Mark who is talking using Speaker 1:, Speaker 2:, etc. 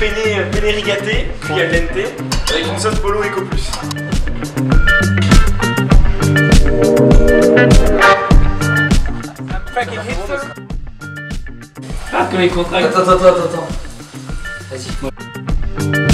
Speaker 1: penne, penne rigate, puis al dente, avec une sauce polo Eco Plus. Ah, comme il contracte. Attends, attends, attends, attends. Vas-y.